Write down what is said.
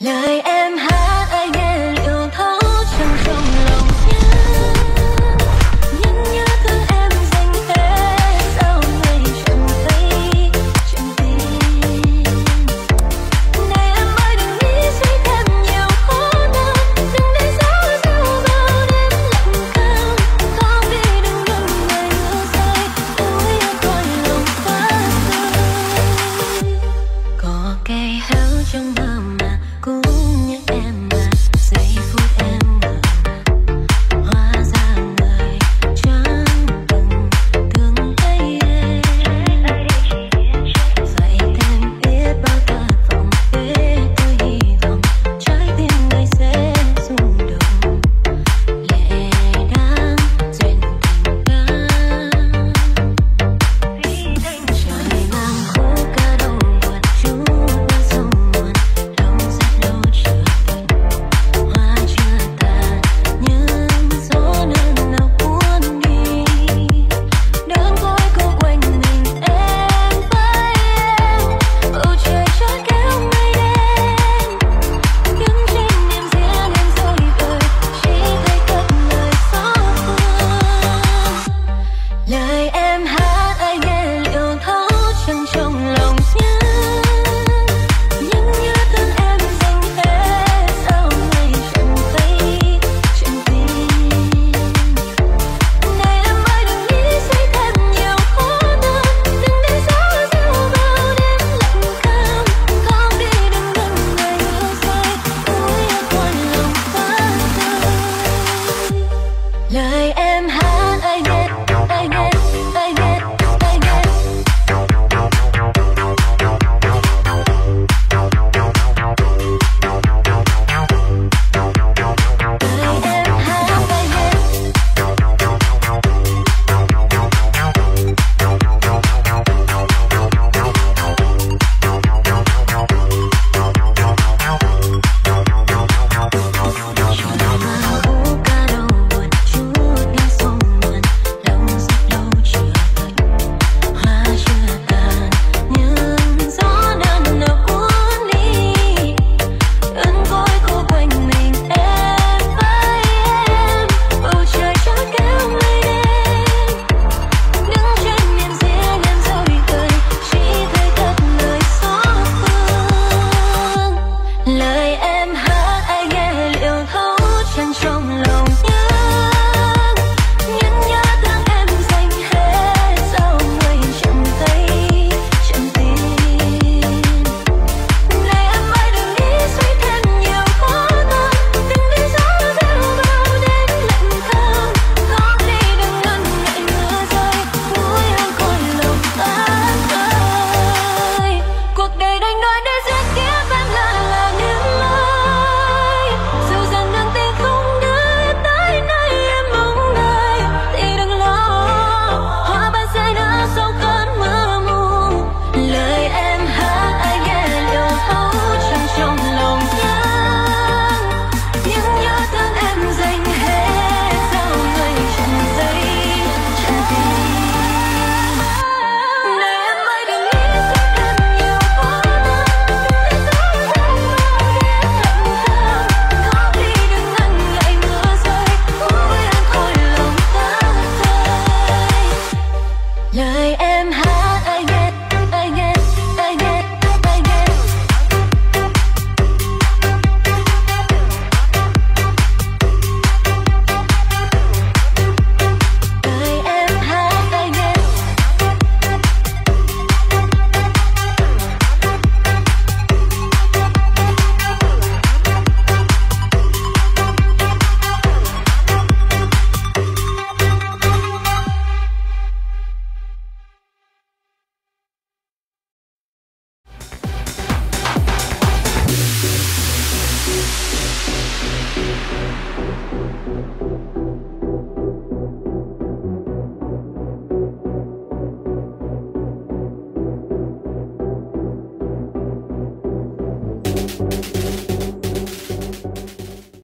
lời em